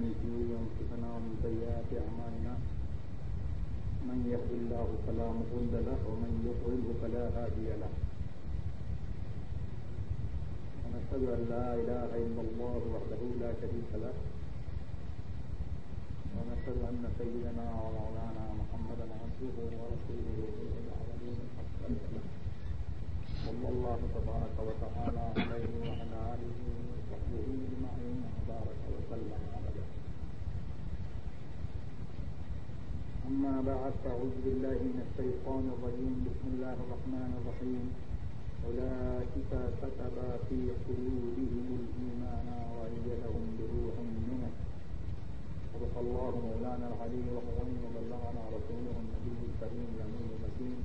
من شرور أنفسنا ومن سيئات أعمالنا من يهد الله فلا مضل له ومن يضلل فلا هادي له ونشهد أن لا إله إلا الله وحده لا شريك له ونشهد أن سيدنا ومولانا محمدا عبده ورسوله العالمين صلى الله تبارك وتعالى عليه وعلى آله وصحبه أجمعين وبارك وسلم عليه أما بعد فأعوذ بالله من الشيطان الرجيم. بسم الله الرحمن الرحيم. أولئك كتب في قلوبهم الإيمان وأيدهم بروح منه. صدق الله مولانا العلي العظيم وبلغنا رسوله النبي الكريم الأمين المكين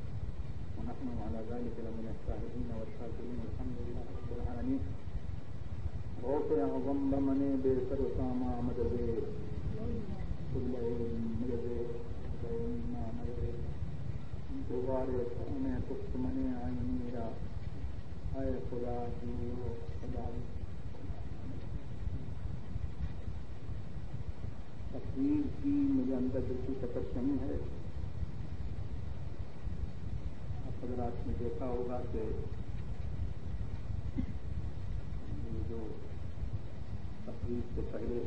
ونحن على ذلك لمن الشاهدين والشاكرين. الحمد لله رب العالمين. غوث أعظم بمن بے سر ساما نے دیکھا ہوگا کہ جو تقریب سے پہلے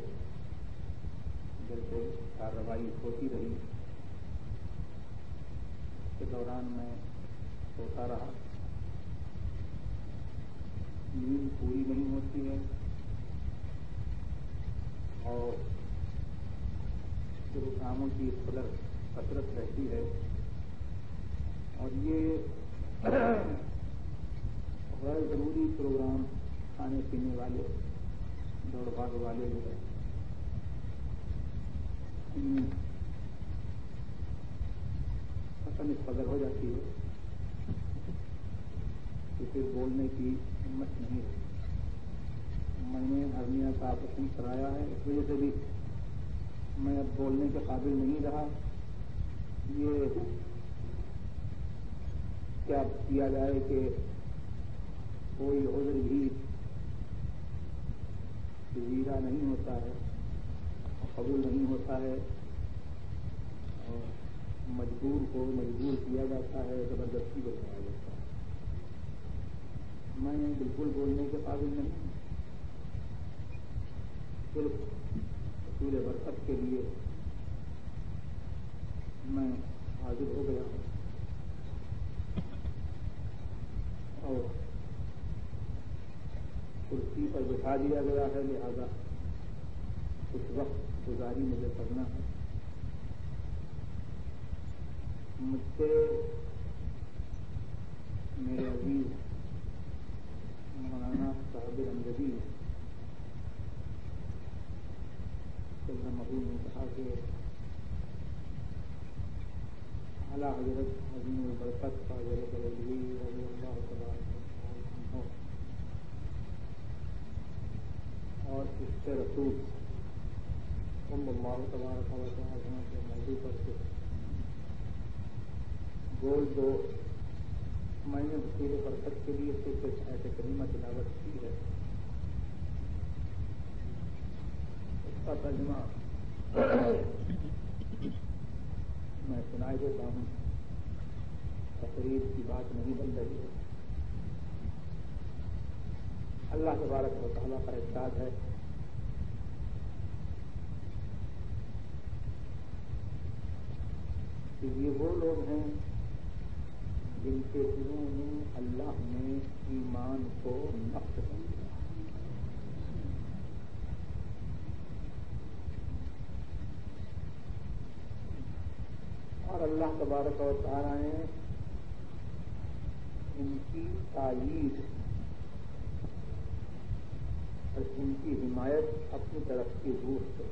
جیسے کارروائی ہوتی رہی، اس کے دوران میں سوتا رہا۔ نیند پوری نہیں ہوتی ہے اور کاموں کی قدر کثرت رہتی ہے۔ اور یہ کھانے پینے والے، دوڑ بھاگ والے جو ہے پسند قدر ہو جاتی ہے۔ اسے بولنے کی ہمت نہیں ہے۔ میں نے ہرنیا کا آپریشن کرایا ہے۔ اس وجہ سے بھی میں اب بولنے کے قابل نہیں رہا۔ یہ کیا کیا جائے کہ کوئی عذر بھی جزیرہ نہیں ہوتا ہے قبول نہیں ہوتا ہے اور مجبور کو مجبور کیا جاتا ہے، زبردستی بتایا جاتا ہے۔ میں بالکل بولنے کے قابل نہیں صرف اصول برکت کے لیے میں حاضر ہو گیا ہوں۔ اور کرسی پر بٹھا دیا گیا ہے، لہذا کچھ وقت گزاری مجھے کرنا ہے۔ مجھ سے میرے عزیز مولانا صاحب امجدی محبوب نے کہا کہ اعلیٰ حضرت عظیم البرکت کا ضرورت رضی اللہ تبارک اور اس سے رسول ام اللہ تبارک و تعالی کے موضوع پر سے گول دو میں نے حصول برکت کے لیے صرف ایسے کریمہ تلاوت کی ہے۔ اس کا ترجمہ میں سنائی دیتا ہوں۔ تقریر کی بات نہیں بن رہی ہے۔ اللہ تبارک و تعالیٰ کا احساس ہے۔ کہ یہ وہ لوگ ہیں جن کے دلوں میں اللہ نے ایمان کو نقص کر دیا۔ اور اللہ تبارک و تعالیٰ نے ان کی تائید اور ان کی حمایت اپنی طرف کی روح سے۔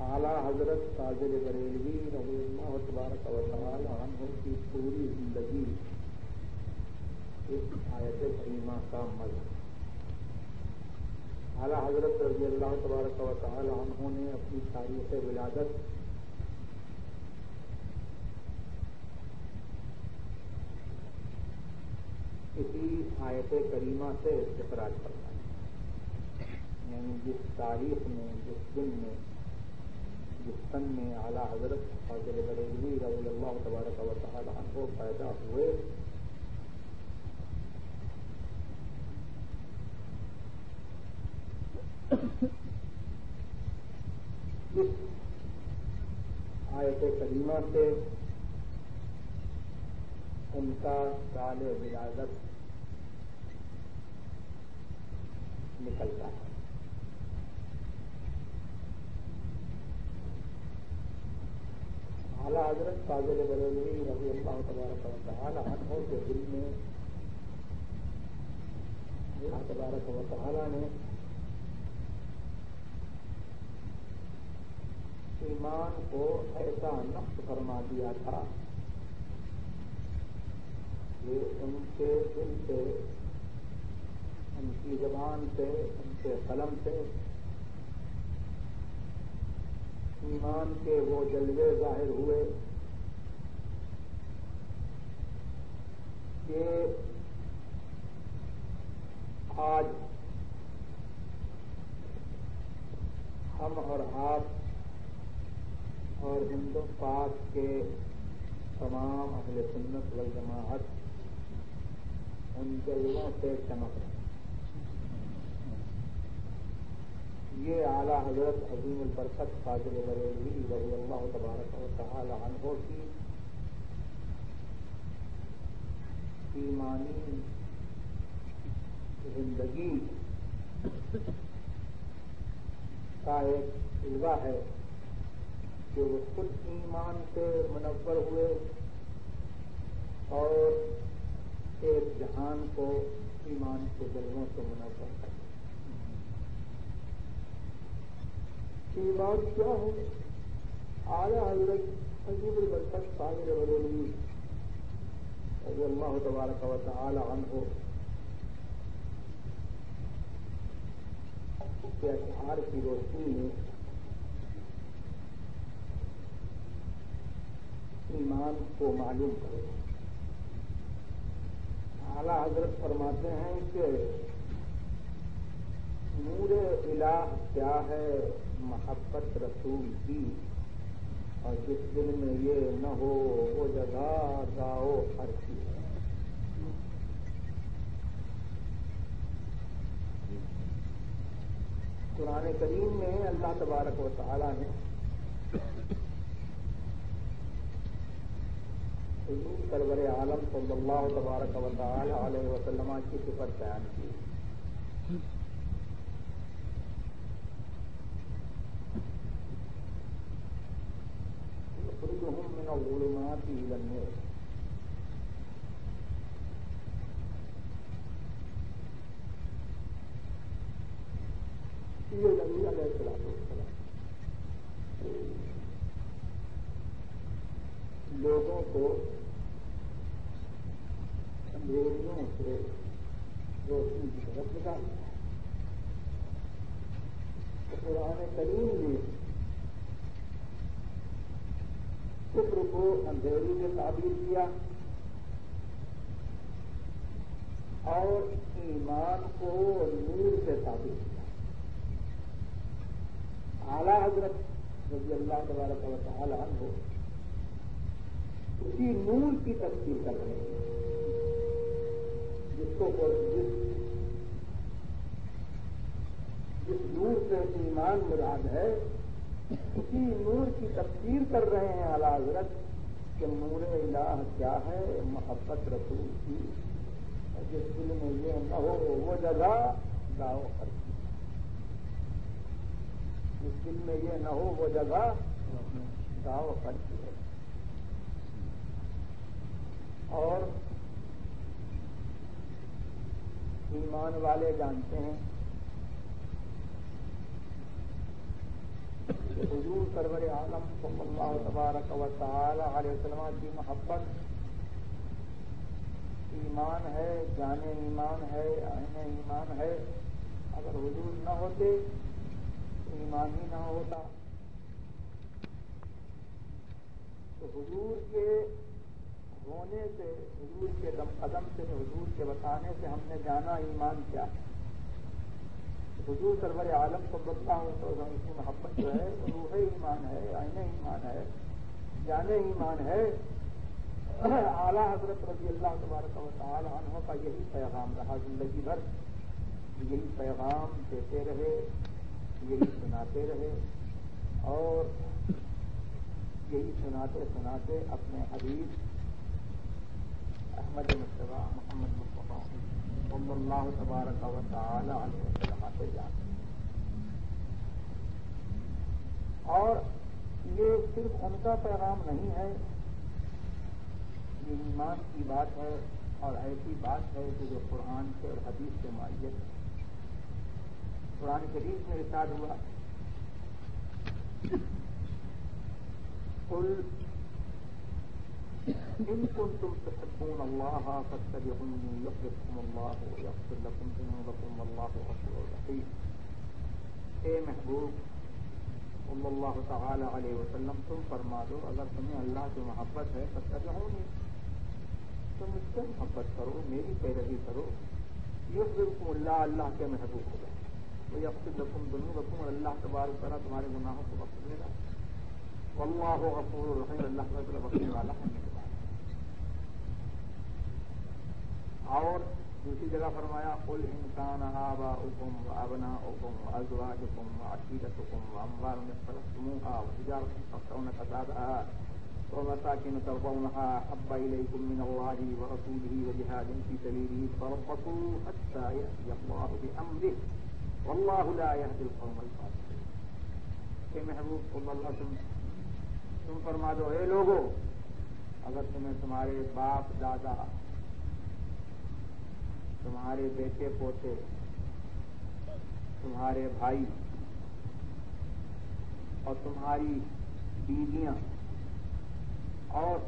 اعلیٰ حضرت تاجر بریلوی رضی اللہ تبارک و تعالی عنہ کی پوری زندگی ایک آیت کریمہ کا مذہب اعلیٰ حضرت رضی اللہ تبارک و تعالی عنہ نے اپنی تاریخ ولادت اسی آیت کریمہ سے استخراج کرتا ہے یعنی جس تاریخ میں، جس دن میں، جس سن میں اعلیٰ حضرت فاضل بریلوی رضی اللہ تبارک و تعالیٰ کو پیدا ہوئے، اس آیت کریمہ سے ان کا سال ولادت نکلتا ہے۔ اعلیٰ حضرت فاضل بریلوی رضی اللہ تبارک و تعالی عنہ کے دل میں اللہ تبارک و تعالی نے ایمان کو ایسا نقص فرما دیا تھا کہ ان کے دل سے ان کی زبان سے، ان کے قلم سے۔ ایمان کے وہ جلوے ظاہر ہوئے کہ آج ہم اور آپ اور ہندو پاک کے تمام اہل سنت والجماعت ان جلووں سے چمک رہے یہ اعلیٰ حضرت عظیم البرکت فاضل بریلوی رضی اللہ تبارک و تعالی عنہ کی ایمانی زندگی کا ایک علوا ہے کہ وہ خود ایمان سے منور ہوئے اور ایک جہان کو ایمان کے جلووں سے منور کرتے ایمان کیا ہے؟ اعلیٰ حضرت عجیب البرکت صابر بریلوی رضی اللہ تبارک و تعالی عنہ کے اشعار کی روشنی میں ایمان کو معلوم کرے اعلیٰ حضرت فرماتے ہیں کہ نور الہ کیا ہے؟ محبت رسول کی۔ اور جس دل میں یہ نہ ہو، وہ جگہ گاؤ ہر کی۔ ہے قرآن کریم میں اللہ تبارک و تعالیٰ نے حضور سرور عالم صلی اللہ تبارک و تعالی علیہ وسلم کی صفت بیان کی۔ يخرجهم من الظلمات إلى النور یہ نبی علیہ السلام السلام لوگوں کو اندھیریوں سے روشنی کی طرف نکال قرآن کریم میں کفر کو اندھیری میں تعبیر کیا اور ایمان کو نور سے تعبیر کیا۔ اعلی حضرت رضی اللہ تبارک و تعالی عنہ اسی نور کی تفصیل کر رہے ہیں، جس کو جس جس نور سے ایمان مراد ہے، اسی نور کی تفسیر کر رہے ہیں اعلیٰ حضرت۔ کہ نور الہ کیا ہے؟ محبت رسول کی۔ جس دل میں یہ نہ ہو، وہ جگہ گاؤ پر جس دل میں یہ نہ ہو، وہ جگہ گاؤ پر کی ہے۔ اور ایمان والے جانتے ہیں۔ حضور سرور عالم صلی اللہ تبارک و تعالی علیہ وسلم کی محبت، ایمان ہے، جان ایمان ہے آئین ایمان ہے۔ اگر حضور نہ ہوتے ایمان ہی نہ ہوتا۔ تو حضور کے ہونے سے، حضور کے دم قدم سے، حضور کے بتانے سے ہم نے جانا ایمان کیا۔ ہے حضور سرور عالم کو بتتا ہوں تو اس کی محبت جو ہے، روح ایمان ہے آئین ایمان ہے، جان ایمان ہے۔ اعلیٰ حضرت رضی اللہ تبارک و تعالی عنہ کا یہی پیغام رہا، زندگی بھر یہی پیغام دیتے رہے، یہی سناتے رہے اور یہی سناتے سناتے اپنے حبیب احمد مصطفیٰ محمد مصطفیٰ صلی اللہ تبارک و تعالی علیہ وسلم سے جاتے اور یہ صرف ان کا پیغام نہیں ہے، یہ ایمان کی بات ہے اور ایسی بات ہے کہ جو قرآن سے اور حدیث سے معیت ہے۔ قرآن شریف میں ارشاد ہوا کل ان كنتم تحبون الله فاتبعوني يحببكم الله ويغفر لكم ذنوبكم والله غفور رحيم. اے محبوب، صلی اللہ تعالی علیہ وسلم، تم فرما دو، اگر تمہیں اللہ کی محبت ہے فتبعونی تم اس سے محبت کرو، میری پیروی کرو۔ یحببکم اللہ اللہ کے محبوب ہوگا وہ یغفر لكم ذنوبكم اور اللہ تبارک تعالی تمہارے گناہوں کو بخش دے گا۔ واللہ غفور رحیم، اللہ تعالی بخشنے والا ہے اور دوسری جگہ فرمایا کل انسان آبا حکم و ابنا حکم و ازوا حکم و عقیدت حکم و اموال میں فرسموها وتجارة تخشون كسادها ومساكن ترضونها حب إليكم من الله ورسوله وجهاد في سبيله فربصوا حتى يأتي الله بأمره والله لا يهدي القوم الفاسقين۔ کہ محبوب صلی اللہ علیہ وسلم، تم فرما دو، اے لوگو، اگر تمہیں تمہارے باپ، دادا تمہارے بیٹے پوتے، تمہارے بھائی اور تمہاری بیویاں اور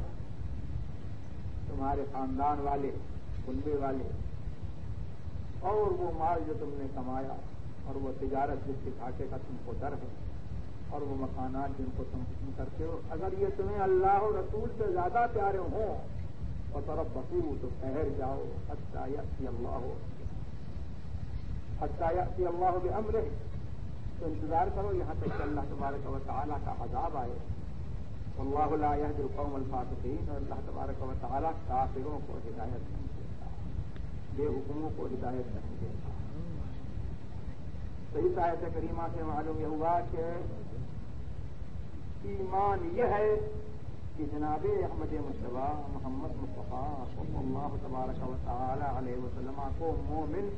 تمہارے خاندان والے کنبے والے اور وہ مال جو تم نے کمایا اور وہ تجارت جس کے گھاٹے کا تم کو ڈر ہے اور وہ مکانات جن کو تم پسند کرتے ہو۔ اگر یہ تمہیں اللہ اور رسول سے زیادہ پیارے ہوں اور طرف بسو تو ٹھہر جاؤ حتیہ اللہ ہو حتیہ اللہ کے امر تو انتظار کرو یہاں تک کہ اللہ تبارک و تعالیٰ کا عذاب آئے. اللہ علیہ القوم الفاطین اور اللہ تبارک و تعالیٰ کافروں کو ہدایت نہیں دیتا. بے حکموں کو ہدایت نہیں دیتا. صحیح صاحب کریمہ سے معلوم یہ ہوا کہ ایمان یہ ہے کہ جناب احمد مصطفیٰ محمد مصطفیٰ صلی اللہ تبارک و تعالی علیہ وسلم کو مومن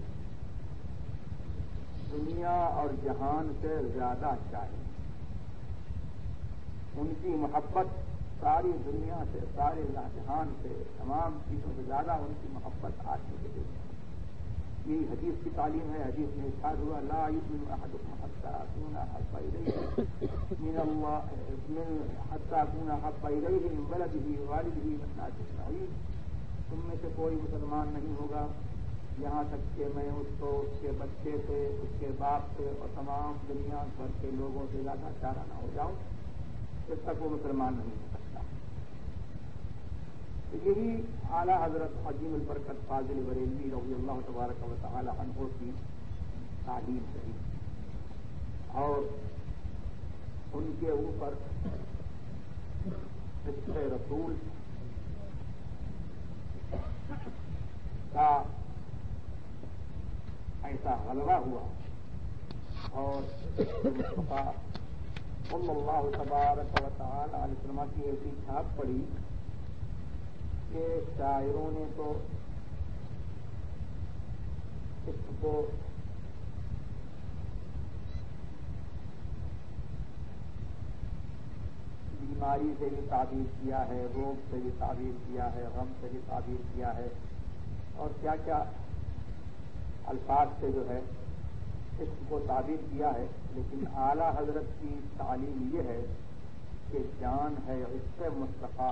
دنیا اور جہان سے زیادہ چاہیے۔ ان کی محبت ساری دنیا سے سارے جہان سے، تمام چیزوں سے زیادہ ان کی محبت آتی ہے۔ یہی حدیث کی تعلیم ہے، حدیث میں اشار ہوا، لا يؤمن احدكم حتى اكون احب اليه من الله من حتى اكون احب اليه من والناس اجمعين تم میں سے کوئی مسلمان نہیں ہوگا۔ یہاں تک کہ میں اس کو، اس کے بچے سے، اس کے باپ سے اور تمام دنیا بھر کے لوگوں سے زیادہ چارہ نہ ہو جاؤں۔ جب تک وہ مسلمان نہیں ہو سکتا تو یہی اعلیٰ حضرت عظیم البرکت فاضل بریلوی رضی اللہ تبارک و تعالی عنہ کی تعلیم رہی اور ان کے اوپر رسول کا ایسا غلبہ ہوا۔ اور اللہ تبارک و تعالی علیہ وسلم کی ایسی چھاپ پڑی۔ کے شاعروں نے تو اس کو بیماری سے بھی تعبیر کیا ہے، روگ سے بھی تعبیر کیا ہے، غم سے بھی تعبیر کیا ہے۔ اور کیا کیا الفاظ سے جو ہے اس کو تعبیر کیا ہے، لیکن اعلی حضرت کی تعلیم یہ ہے کہ جان ہے، اس سے مستقع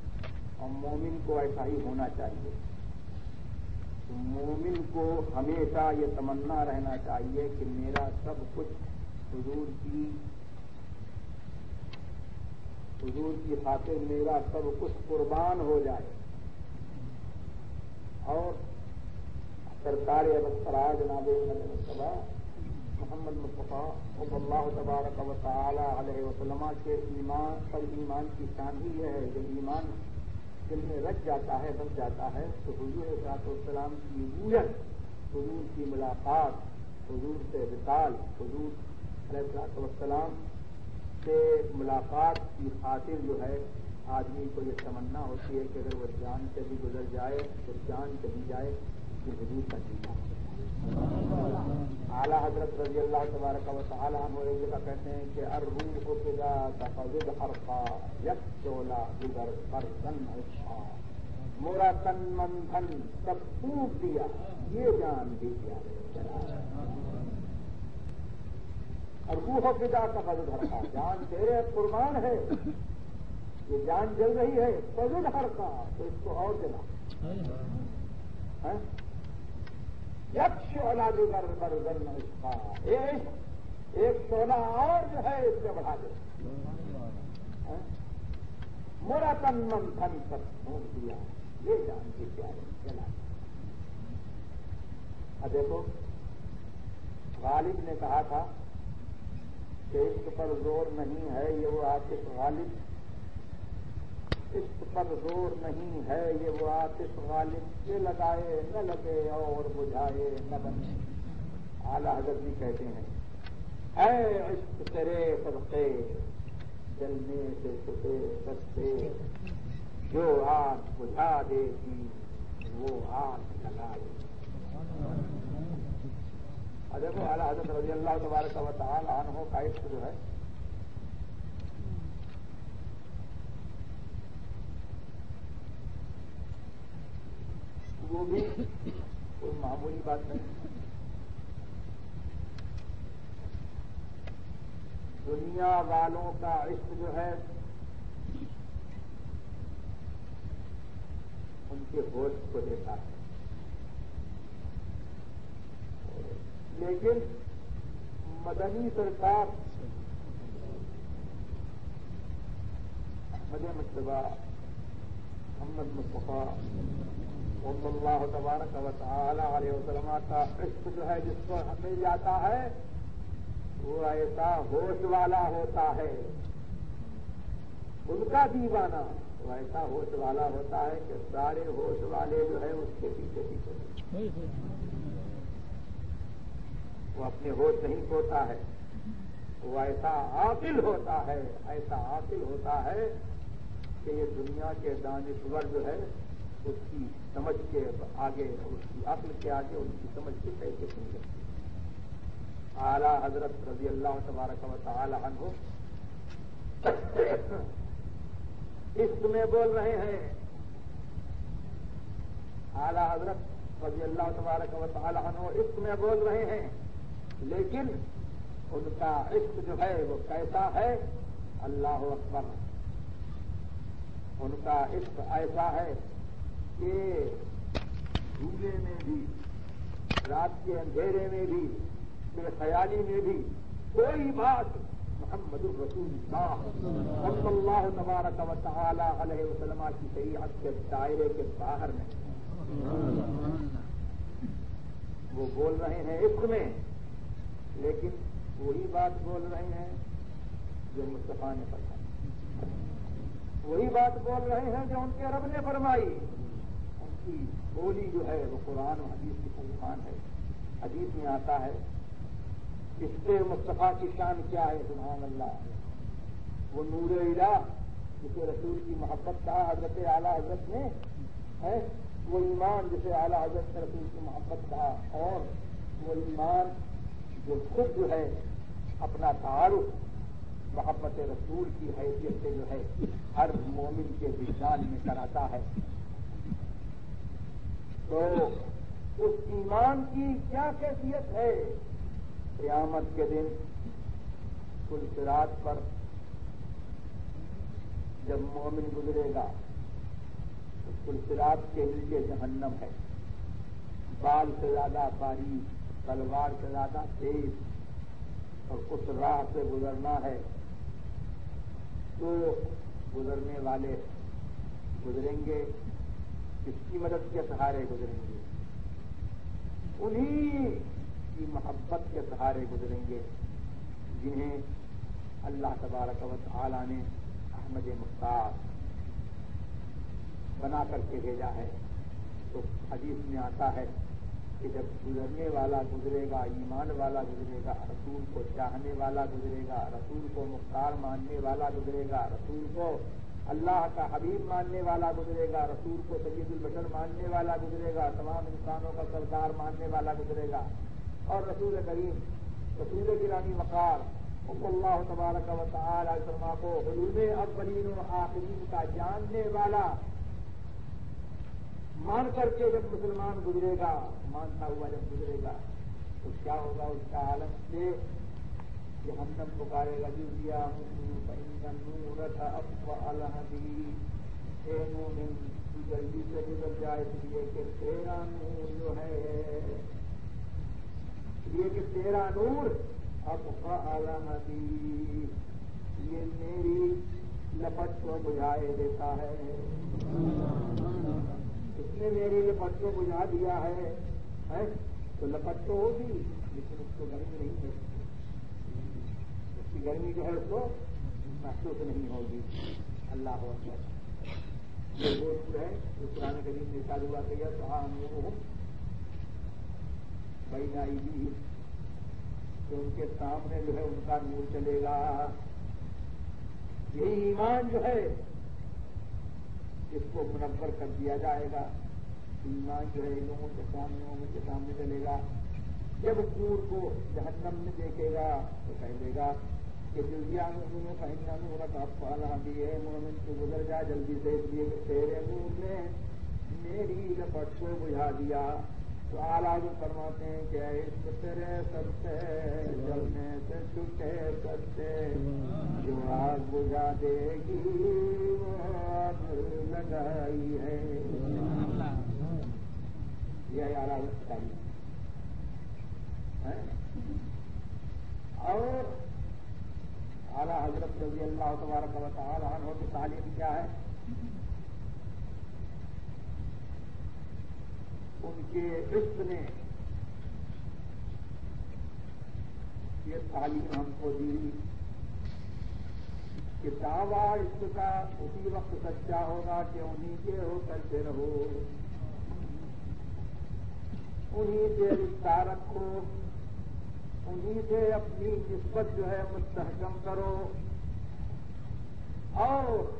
اور مومن کو ایسا ہی ہونا چاہیے۔ مومن کو ہمیشہ یہ تمنا رہنا چاہیے کہ میرا سب کچھ حضور کی حضور کی خاطر میرا سب کچھ قربان ہو جائے۔ اور سرکار ابتراج جناب مصطفیٰ محمد مصطفیٰ صلی اللہ تبارک و تعالی علیہ وسلم کے ایمان پر ایمان کی شان ہی یہ ہے۔ جب ایمان دل میں رچ جاتا ہے بن جاتا ہے۔ تو حضور اصلاط السلام کی رویت حضور کی ملاقات، حضور سے وصال، حضور علیہ والسلام سے ملاقات کی خاطر جو ہے، آدمی کو یہ تمنا ہوتی ہے کہ اگر وہ جان سے بھی گزر جائے تو جان چلی جائے کہ حضور کا جیتا اعلیٰ حضرت رضی اللہ تبارک و تعالیٰ ہم ایک جگہ کہتے ہیں کہ اربو کو فضا تفض ہرفا یک چولا ادھر پر سن مورا تن من دھن سب پھوٹ دیا، یہ جان بھی دیا۔ اربو ہو فضا تفض ہرفا جان تیرے قربان ہے، یہ جان جل رہی ہے فضل ہر تو اس کو اور جلا۔ ہاں؟ یک شولا دیگر بر گرم اس کا ایک شولا اور جو ہے اس سے بڑھا دے۔ ہاں؟ مورا تن من تھن سب پھونک دیا۔ یہ جان کے پیارے چلا اب دیکھو، غالب نے کہا تھا کہ عشق پر زور نہیں ہے، یہ وہ آصف غالب عشق پر زور نہیں ہے یہ وہ آتش غالب، یہ لگائے نہ لگے اور بجھائے نہ بنے۔ اعلی حضرت بھی کہتے ہیں، اے عشق تیرے صدقے جلنے سے چھٹے سستے جو آگ بجھا دے گی وہ آگ لگائے دیکھو، اعلی حضرت رضی اللہ تبارک و تعالی عنہ کا عشق جو ہے وہ بھی کوئی معمولی بات نہیں۔ دنیا والوں کا عشق جو ہے، ان کے ہوش کو دیتا ہے لیکن مدنی سرکار مدے مصطفیٰ محمد مصطفیٰ صلی اللہ تبارک و تعالی علیہ وسلم کا عشق جو ہے، جس کو مل جاتا ہے وہ ایسا ہوش والا ہوتا ہے۔ ان کا دیوانہ وہ ایسا ہوش والا ہوتا ہے کہ سارے ہوش والے جو ہے اس کے پیچھے پیچھے۔ وہ اپنے ہوش نہیں کھوتا ہے، وہ ایسا عاقل ہوتا ہے، ایسا عاقل ہوتا ہے کہ یہ دنیا کے دانشور جو ہے اس کی سمجھ کے آگے اس کی عقل کے آگے اس کی سمجھ کے کیسے سمجھے اعلیٰ حضرت رضی اللہ تبارک و تعالی عنہ عشق میں بول رہے ہیں۔ اعلیٰ حضرت رضی اللہ تبارک و تعالی عنہ عشق میں بول رہے ہیں۔ لیکن ان کا عشق جو ہے وہ کیسا ہے؟ اللہ اکبر۔ ان کا عشق ایسا ہے کہ جھولے میں بھی، رات کے اندھیرے میں بھی بے خیالی میں بھی کوئی بات محمد الرسول صلی اللہ تبارک و تعالی علیہ وسلم کی شریعت کے دائرے کے باہر میں۔ وہ بول رہے ہیں عشق میں، لیکن وہی بات بول رہے ہیں جو مصطفیٰ نے فرمائی۔ وہی بات بول رہے ہیں جو ان کے رب نے فرمائی۔ کی بولی جو ہے وہ قرآن و حدیث کی ترجمان ہے۔ حدیث میں آتا ہے، اس سے مصطفیٰ کی شان کیا ہے؟ سبحان اللہ۔ وہ نور الہ، جسے رسول کی محبت کا حضرت اعلیٰ حضرت نے، ہے، وہ ایمان جسے اعلیٰ حضرت نے رسول کی محبت کہا اور وہ ایمان جو خود جو ہے، اپنا تعارف محبت رسول کی حیثیت سے جو ہے، ہر مومن کے وجدان میں کراتا ہے۔ تو اس ایمان کی کیا کیفیت ہے؟ قیامت کے دن کل سراج پر جب مومن گزرے گا، تو پلسرات کے نیچے جہنم ہے۔ بال سے زیادہ باریک تلوار سے زیادہ تیز، اور اس راہ سے گزرنا ہے۔ تو گزرنے والے گزریں گے کس کی مدد کے سہارے گزریں گے؟ انہی کی محبت کے سہارے گزریں گے، جنہیں اللہ تبارک و تعالی نے احمد مختار بنا کر کے بھیجا ہے۔ تو حدیث میں آتا ہے کہ جب گزرنے والا گزرے گا، ایمان والا گزرے گا، رسول کو چاہنے والا گزرے گا، رسول کو مختار ماننے والا گزرے گا، رسول کو اللہ کا حبیب ماننے والا گزرے گا، رسول کو سید البشر ماننے والا گزرے گا، تمام انسانوں کا سردار ماننے والا گزرے گا۔ اور رسول کریم، رسول گرانی مکار اللہ تبارک و تعالی سلما کو حلوم اولین و آخرین کا جاننے والا مان کر کے جب مسلمان گزرے گا، مانتا ہوا جب گزرے گا، تو کیا ہوگا؟ اس کا عالم سے کہ ہم نم پکارے گا دیا نور تھا جلدی سے گزر جائے اس لیے کہ تیرا نور جو ہے یہ کہ تیرا نور اب الحدی یہ میری لپٹ کو بجھائے دیتا ہے۔ اس نے میری لپٹ کو بجھا دیا ہے تو لپٹ تو ہوگی، لیکن اس کو گرمی نہیں ہے کی گرمی جو ہے اس کو محسوس نہیں ہوگی۔ اللہ ہو یہ وہ ہے جو پرانے کریم نے شادی ہوا کہ تو ہاں بھائی نائی بھی کہ ان کے سامنے جو ہے ان کا نور چلے گا۔ یہی ایمان جو ہے، اس کو منور کر دیا جائے گا۔ ایمان جو ہے لوگوں کے سامنے لوگوں کے سامنے چلے گا۔ جب سور کو جہنم میں دیکھے گا تو کہہ دے گا کہ جلدی میں کہیں نور کا پالا بھی ہے مومن تو گزر جا، جلدی سے اس لیے کہ تیرے نور نے میری لپٹ کو بجھا دیا۔ تو آلہ جو فرماتے ہیں کہ اس تیرے سب سے جلنے سے چھٹے سکتے جو آگ بجھا دے گی وہ آگ لگائی ہے۔ یہ آلہ تعلیم ہاں؟ اور اعلیٰ حضرت رضی اللہ تبارک و تعالیٰ عنہ کی تعلیم کیا ہے؟ ان کے عشق نے یہ تعلیم ہم کو دی۔ کہ دعوی عشق کا اسی وقت سچا ہوگا کہ انہیں کے ہو کرتے رہو۔ انہیں سے رشتہ رکھو۔ انہیں سے اپنی نسبت جو ہے مستحکم کرو اور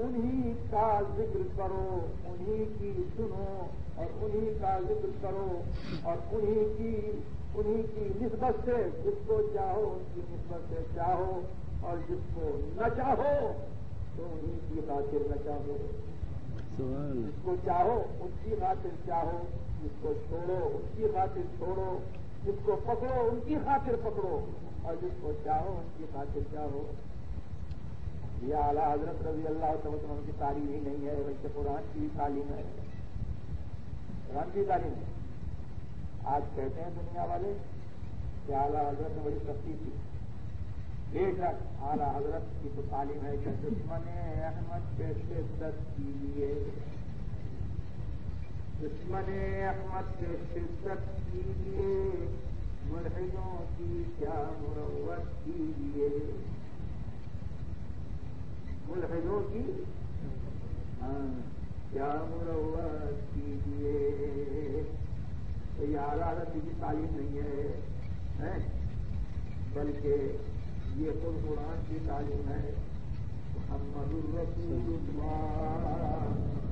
انہیں کا ذکر کرو انہیں کی سنو اور انہیں کا ذکر کرو اور انہیں کی انہیں کی نسبت سے جس کو چاہو ان کی نسبت سے چاہو اور جس کو نہ چاہو تو انہیں کی خاطر نہ چاہو۔ جس کو چاہو ان کی خاطر چاہو جس کو چھوڑو ان کی خاطر چھوڑو۔ جس کو پکڑو، ان کی خاطر پکڑو۔ اور جس کو چاہو، ان کی خاطر چاہو۔ یہ اعلیٰ حضرت رضی اللہ تعالیٰ کی تعلیم ہی نہیں ہے، بلکہ قرآن کی تعلیم ہے۔ قرآن کی تعلیم۔ ہے آج کہتے ہیں دنیا والے کہ اعلیٰ حضرت میں بڑی سختی تھی بے شک اعلیٰ حضرت کی تو تعلیم ہے کہ دشمن احمد پہ شدت کیجیے۔ دشمن احمد پہ شدت کیجیے مرحلوں کی کیا مروت کیجیے۔ ملحدوں کی؟ ہاں کیا مروت کیجیے۔ تو یہ اعلیٰ کی تعلیم نہیں ہے بلکہ یہ خود قرآن کی تعلیم ہے، محمد الرسول اللہ۔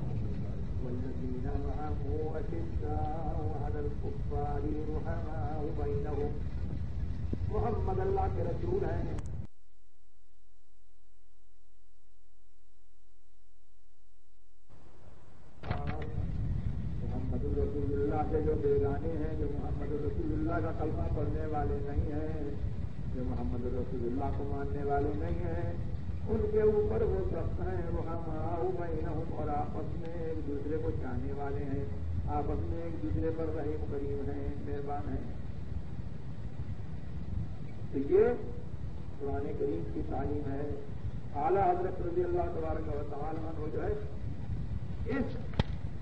والذين معه أشداء على الكفار رحماء بينهم محمد اللہ کے رسول ہیں محمد الرسول اللہ کے جو بیگانے ہیں جو محمد الرسول اللہ کا کلمہ پڑھنے والے نہیں ہیں جو محمد الرسول اللہ کو ماننے والے نہیں ہیں ان کے اوپر وہ سخت ہیں وہ ہم اور آپس میں ایک دوسرے کو چاہنے والے ہیں۔ آپس میں ایک دوسرے پر رحیم کریم ہیں مہربان ہیں۔ تو یہ قرآن کریم کی تعلیم ہے۔ اعلیٰ حضرت رضی اللہ تبارک و تعالیٰ ہو جو ہے اس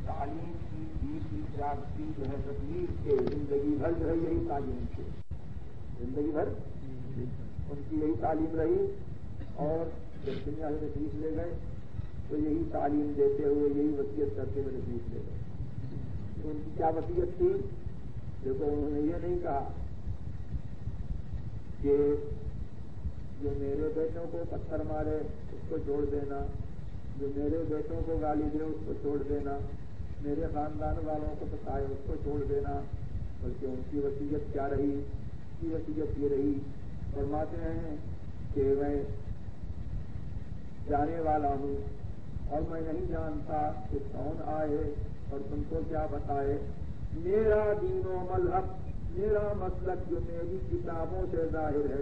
تعلیم کی کی جاگتی جو ہے تصویر کے زندگی بھر جو ہے یہی تعلیم تھی۔ زندگی بھر؟ ان کی یہی تعلیم رہی اور جب دنیا سے تشریف لے گئے، تو یہی تعلیم دیتے ہوئے، یہی وصیت کرتے ہوئے تشریف لے گئے۔ ان کی کیا وصیت تھی؟ دیکھو، انہوں نے یہ نہیں کہا کہ جو میرے بیٹوں کو پتھر مارے اس کو چھوڑ دینا، جو میرے بیٹوں کو گالی دے اس کو چھوڑ دینا، میرے خاندان والوں کو بتائے اس کو چھوڑ دینا، بلکہ ان کی وصیت کیا رہی؟ اس کی وصیت یہ رہی، فرماتے ہیں کہ میں جانے والا ہوں۔ اور میں نہیں جانتا کہ کون آئے اور تم کو کیا بتائے۔ میرا دین و مذہب، میرا مسلک جو میری کتابوں سے ظاہر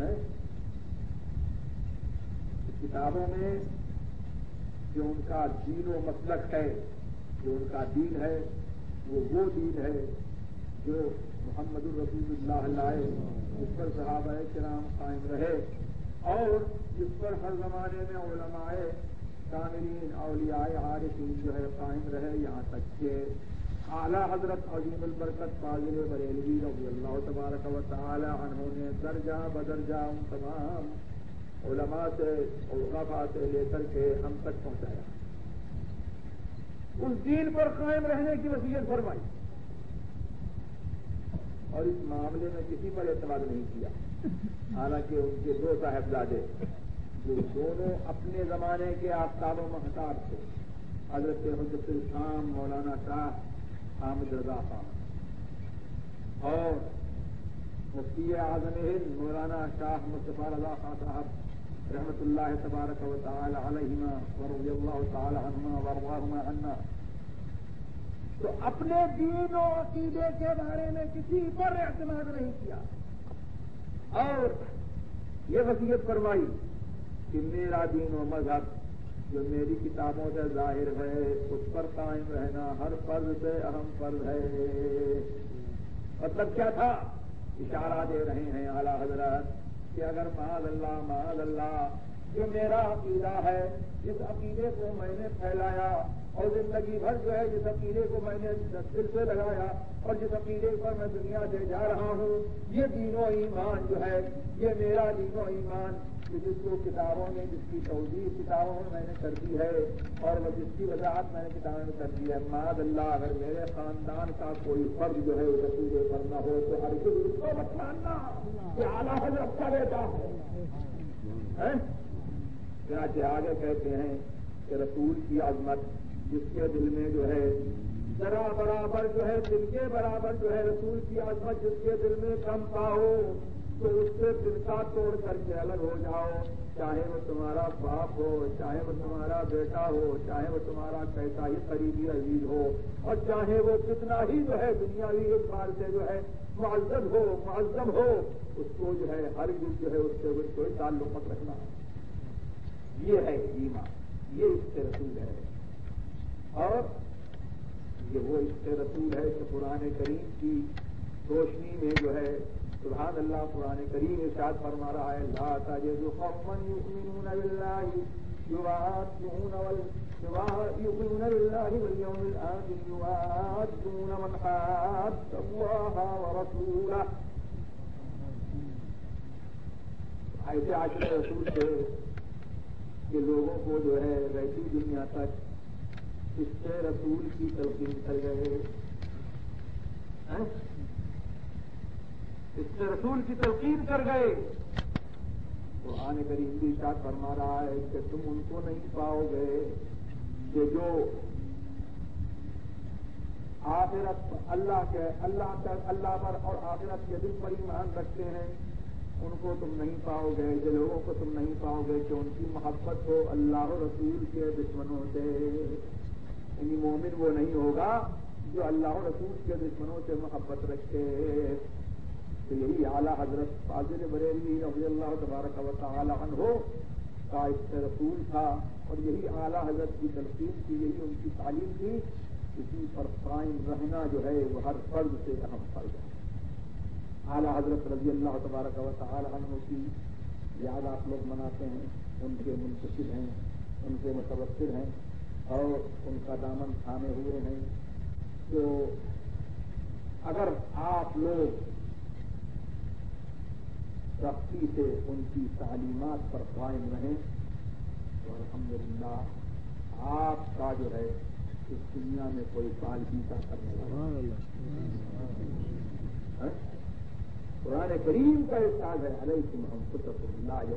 ہے۔ کتابوں میں جو ان کا دین و مسلک ہے، جو ان کا دین ہے، وہ وہ دین ہے جو محمد الرسول اللہ لائے جس پر صحابہ کرام قائم رہے۔ اور جس پر ہر زمانے میں علماء کامرین اولیاء عارفین جو ہے قائم رہے یہاں تک کہ اعلیٰ حضرت عظیم البرکت فاضل بریلوی رضی اللہ تبارک و تعالی انہوں نے درجہ بدرجہ ان تمام علماء سے علقافا سے لے کر کے ہم تک پہنچایا۔ اس دین پر قائم رہنے کی وصیت فرمائی۔ اور اس معاملے میں کسی پر اعتماد نہیں کیا۔ حالانکہ ان کے دو صاحبزادے جو دونوں اپنے زمانے کے آفتاب و محتاب تھے، حضرت حضرت الشام، مولانا شاہ حامد رضا خان اور مفتی اعظم ہند، مولانا شاہ مصطفیٰ رضا خان صاحب، رحمت اللہ تبارک و تعالی علیہما ورضی اللہ تعالی عنہ ورضاہما عنا. تو اپنے دین و عقیدے کے بارے میں کسی پر اعتماد نہیں کیا۔ اور یہ وصیت فرمائی کہ میرا دین و مذہب جو میری کتابوں سے ظاہر ہے، اس پر قائم رہنا ہر فرض سے اہم فرض ہے۔ مطلب کیا تھا؟ اشارہ دے رہے ہیں اعلیٰ حضرت کہ اگر معاذ اللہ معاذ اللہ، جو میرا عقیدہ ہے، جس عقیدے کو میں نے پھیلایا اور زندگی بھر جو ہے جس عقیدے کو میں نے دل سے لگایا اور جس عقیدے پر میں دنیا سے جا رہا ہوں، یہ دین و ایمان جو ہے، یہ میرا دین و ایمان کہ جس کو کتابوں میں، جس کی توجہ کتابوں میں میں نے کر دی ہے اور وہ جس کی وضاحت میں نے کتابوں میں کر دی ہے۔ ماد اللہ، اگر میرے خاندان کا کوئی فرض جو ہے اس عقیدے پر نہ ہو تو ہر کوئی اس کو ماننا کہ اعلیٰ حضرت کا بیٹا ہے۔ آگے کہتے ہیں کہ رسول کی عظمت جس کے دل میں جو ہے ذرا برابر جو ہے، دل کے برابر جو ہے رسول کی عظمت جس کے دل میں کم پاؤ، تو اس سے دل کا توڑ کر کے الگ ہو جاؤ۔ چاہے وہ تمہارا باپ ہو، چاہے وہ تمہارا بیٹا ہو، چاہے وہ تمہارا کیسا ہی قریبی عزیز ہو، اور چاہے وہ کتنا ہی جو ہے دنیاوی اعتبار سے جو ہے معذب ہو معذب ہو، اس کو جو ہے ہر دن جو ہے اس سے کوئی تعلق مت رکھنا۔ یہ ہے ایمان، یہ اس سے رسول ہے۔ اور یہ وہ اس سے رسول ہے کہ قرآن کریم کی روشنی میں جو ہے، سبحان اللہ، قرآن کریم ارشاد فرما رہا ہے، لا تجد قوما يؤمنون بالله يوادون يؤمنون بالله واليوم الآخر يوادون من حاد الله ورسوله ایسے عاشق رسول سے کہ لوگوں کو جو ہے، ویسی دنیا تک اس سے رسول کی تلقین کر گئے ہاں؟ اس سے رسول کی تلقین کر گئے۔ تو آنے کر ہندی شاہ فرما رہا ہے کہ تم ان کو نہیں پاؤ گے کہ جو آخرت اللہ کے اللہ اللہ پر اور آخرت کے دل پر ایمان رکھتے ہیں، ان کو تم نہیں پاؤ گے جو لوگوں کو تم نہیں پاؤ گے کہ ان کی محبت ہو اللہ رسول کے دشمنوں سے۔ یعنی مومن وہ نہیں ہوگا جو اللہ رسول کے دشمنوں سے محبت رکھے۔ تو یہی اعلیٰ حضرت فاضل بریلی رضی اللہ تبارک و تعالی عنہ کا ایک رسول تھا۔ اور یہی اعلیٰ حضرت کی تلقین تھی یہی ان کی تعلیم تھی اسی پر قائم رہنا جو ہے وہ ہر فرد سے اہم فرض ہے۔ اعلیٰ حضرت رضی اللہ تبارک و تعالی عنہ کی یاد آپ لوگ مناتے ہیں، ان کے منتشر ہیں، ان کے متوثر ہیں۔ اور ان کا دامن تھامے ہوئے ہیں تو اگر آپ لوگ سختی سے ان کی تعلیمات پر قائم رہیں تو الحمدللہ آپ کا جو ہے اس دنیا میں کوئی پال کا کرنے والا؟ قرآن کریم کا احساس ہے علیہ تم ہم خود اللہ یا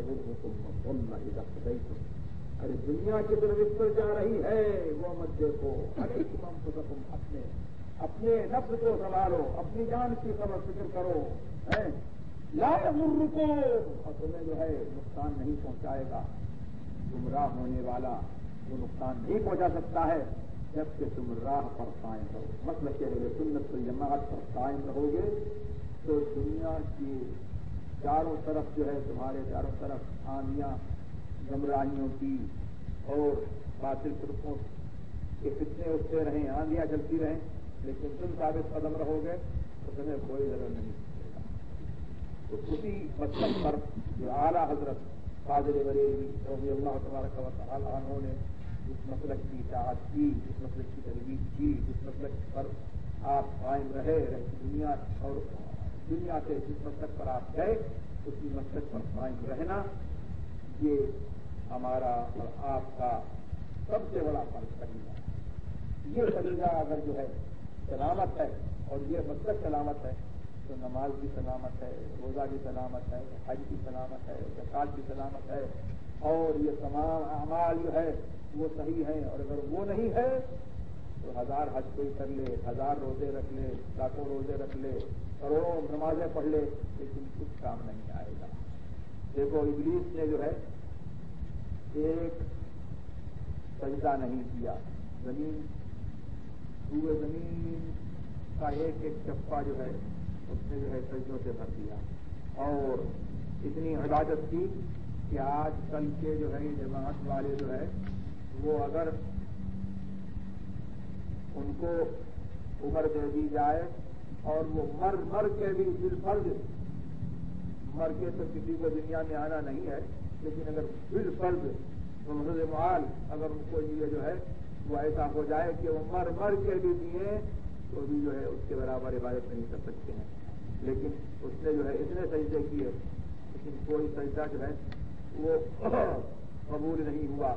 ارے دنیا کی طرف اس پر جا رہی ہے، وہ مت دیکھو۔ ارے تم ہم اپنے اپنے نفس کو سنبھالو اپنی جان کی خبر فکر کرو لا رکو اور تمہیں جو ہے نقصان نہیں پہنچائے گا۔ گمراہ ہونے والا وہ نقصان نہیں پہنچا سکتا ہے، جبکہ تم راہ پر قائم رہو۔ مطلب کہ اگر سنت جماعت پر قائم رہو گے تو دنیا کی چاروں طرف جو ہے، تمہارے چاروں طرف آندیاں گمراہیوں کی اور باطل طرفوں کے فتنے اٹھتے رہیں، آندیاں چلتی رہیں، لیکن تم ثابت قدم رہو گے، تو تمہیں کوئی ضرور نہیں تو اسی مطلب پر جو اعلیٰ حضرت فاضل بریلی رضی اللہ تبارک و تعالیٰ عنہ نے اس مسلک کی اطاعت کی، اس مسلک کی تربیت کی، اس مسلک پر آپ قائم رہے دنیا اور دنیا سے جس مسلک پر آپ گئے، اسی مسلک پر قائم رہنا، یہ ہمارا اور آپ کا سب سے بڑا فرض خریدا یہ خریدا اگر جو ہے سلامت ہے اور یہ مسلک سلامت ہے، تو نماز کی سلامت ہے، روزہ کی سلامت ہے، حج کی سلامت ہے زکات کی سلامت ہے۔ اور یہ تمام اعمال جو ہے وہ صحیح ہیں، اور اگر وہ نہیں ہے، تو ہزار حج کوئی کر لے، ہزار روزے رکھ لے، لاکھوں روزے رکھ لے، کروڑوں نمازیں پڑھ لے، لیکن کچھ کام نہیں آئے گا۔ دیکھو، ابلیس نے جو ہے ایک سجدہ نہیں کیا۔ زمین، پورے زمین کا ایک ایک چپا جو ہے، اس نے جو ہے سجدوں سے بھر دیا۔ اور اتنی عبادت کی کہ آج کل کے جو ہے، جماعت والے جو ہے، وہ اگر ان کو عمر دے دی جائے اور وہ مر مر کے بھی دل فرض مر کے تو کسی کو دنیا میں آنا نہیں ہے۔ لیکن اگر دل فرض تو محض محال اگر ان کو یہ جو ہے وہ ایسا ہو جائے کہ وہ مر مر کے بھی دیے تو بھی جو ہے اس کے برابر عبادت نہیں کر سکتے ہیں۔ لیکن اس نے جو ہے اتنے سجدے کیے، لیکن کوئی سجدہ جو ہے وہ قبول نہیں ہوا۔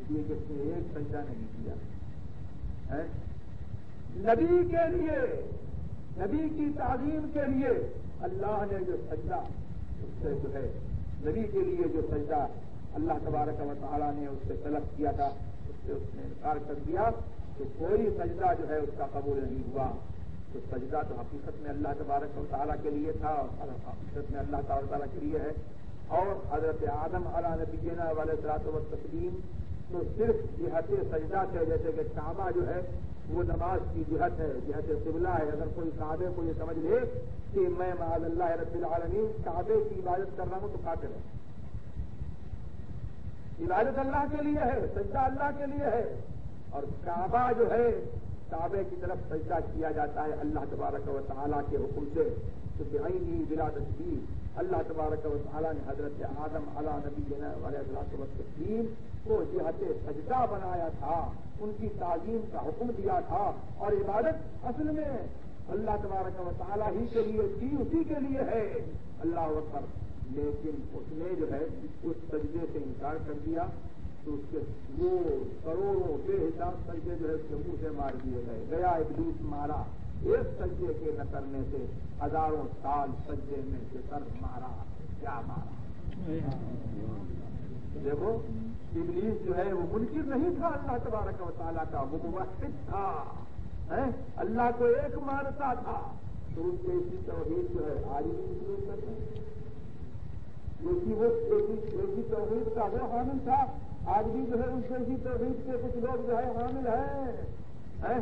اس لیے کہ اس نے ایک سجدہ نہیں کیا۔ نبی کے لیے، نبی کی تعلیم کے لیے اللہ نے جو سجدہ اس سے جو ہے نبی کے لیے جو سجدہ اللہ تبارک و تعالیٰ نے اس سے طلب کیا تھا، اس سے اس نے انکار کر دیا تو کوئی سجدہ جو ہے اس کا قبول نہیں ہوا۔ تو سجدہ تو حقیقت میں اللہ تبارک و تعالیٰ کے لیے تھا اور حقیقت میں اللہ تعالیٰ تعالیٰ کے لیے ہے۔ اور حضرت آدم علیہ نبینا والے سلاط و تسلیم تو صرف جہت سجدہ سے، جیسے کہ کعبہ جو ہے وہ نماز کی جہت ہے، جہت قبلہ ہے۔ اگر کوئی کعبے کو یہ سمجھ لے کہ میں معذ اللہ رب العالمین کعبے کی عبادت کر رہا ہوں تو کافر ہے۔ عبادت اللہ کے لیے ہے، سجدہ اللہ کے لیے ہے۔ اور کعبہ جو ہے، کعبے کی طرف سجدہ کیا جاتا ہے اللہ تبارک و تعالیٰ کے حکم سے۔ تو بےآئی بلا تصویر اللہ تبارک و تعالیٰ نے حضرت آدم علا نبی والے تسلیم کو جہت سجدہ بنایا تھا۔ ان کی تعلیم کا حکم دیا تھا اور عبادت اصل میں اللہ تبارک و تعالیٰ ہی کے لیے تھی اسی کے لیے ہے۔ اللہ اکبر۔ لیکن اس نے جو ہے اس سجدے سے انکار کر دیا تو اس کے وہ کروڑوں بے حساب سجدے جو ہے اس کے منہ سے مار دیے گئے۔ گیا ابلیس مارا ایک سجدے کے نہ کرنے سے ہزاروں سال سجدے میں سے سر مارا کیا مارا؟ دیکھو ابلیس جو ہے وہ منکر نہیں تھا، اللہ تبارک و تعالیٰ کا وہ موحد تھا اللہ کو ایک مانتا تھا۔ تو ان کے اسی توحید جو ہے، آج بھی مسلم کرتے ہیں وہ ایسی توحید کا وہ حامل تھا۔ آج بھی جو ہے، اس جیسی توحید کے کچھ لوگ جو ہے، حامل ہیں۔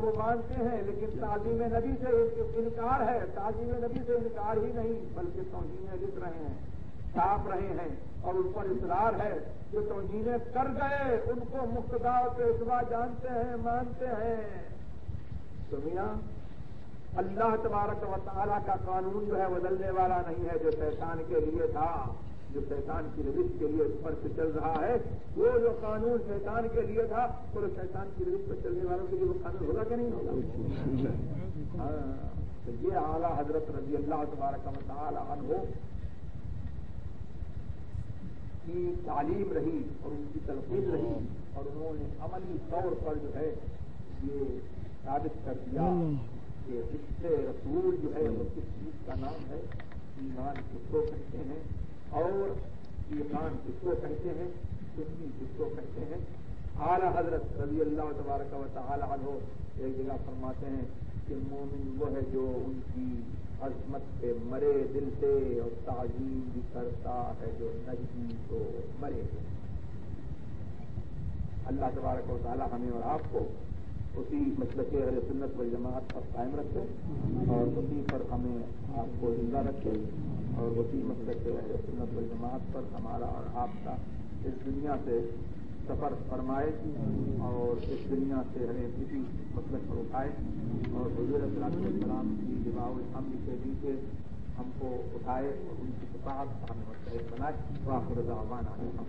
وہ مانتے ہیں، لیکن تعظیم نبی سے انکار ہے۔ تعظیم نبی سے انکار ہی نہیں، بلکہ توہینیں لکھ رہے ہیں، چھاپ رہے ہیں۔ اور ان پر اصرار ہے جو توہینیں کر گئے، ان کو مقتدا پیشوا جانتے ہیں، مانتے ہیں۔ تو میاں اللہ تبارک و تعالیٰ کا قانون جو ہے بدلنے والا نہیں ہے جو شیطان کے لیے تھا، جو شیطان کی روش کے لیے فرق چل رہا ہے۔ وہ جو قانون شیطان کے لیے تھا، وہ شیطان کی روش پر چلنے والوں کے لیے وہ قانون ہوگا کہ نہیں ہوگا؟ ہاں، تو یہ اعلیٰ حضرت رضی اللہ تبارک و تعالیٰ عنہ کی تعلیم رہی اور ان کی تلقین رہی اور انہوں نے عملی طور پر جو ہے یہ ثابت کر دیا کہ اس رسول جو ہے وہ کس چیز کا نام ہے؟ ایمان کس کو کہتے ہیں؟ اور ایمان کس کو کہتے ہیں؟ سنی کس کو کہتے ہیں؟ اعلیٰ حضرت رضی اللہ تبارک و تعالیٰ عنہ ایک جگہ فرماتے ہیں کہ مومن وہ ہے جو ان کی عظمت پہ مرے دل سے اور تعظیم بھی کرتا ہے جو نجی تو مرے اللہ تبارک و تعالیٰ ہمیں اور آپ کو اسی مسلک اہل سنت و جماعت پر قائم رکھے اور اسی پر ہمیں آپ کو زندہ رکھے اور اسی مسلک اہل سنت و جماعت پر ہمارا اور آپ کا اس دنیا سے سفر فرمائے اور اس دنیا سے ہمیں کسی مسلک پر اٹھائے اور حضور السلام کی دماغ الحمد کے نیچے ہم کو اٹھائے اور ان کی کتاب ہمیں مستحق بنائے۔ واخر عمان آنے